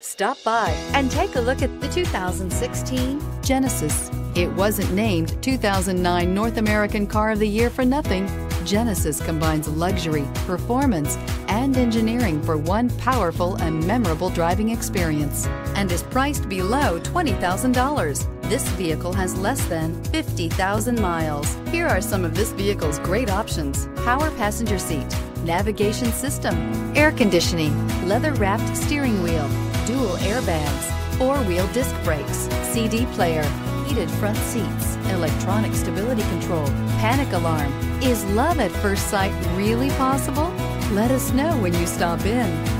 Stop by and take a look at the 2016 Genesis. It wasn't named 2009 North American Car of the Year for nothing. Genesis combines luxury, performance, and engineering for one powerful and memorable driving experience and is priced below $20,000. This vehicle has less than 50,000 miles. Here are some of this vehicle's great options. Power passenger seat, navigation system, air conditioning, leather-wrapped steering wheel, dual airbags, four-wheel disc brakes, CD player, heated front seats, electronic stability control, panic alarm. Is love at first sight really possible? Let us know when you stop in.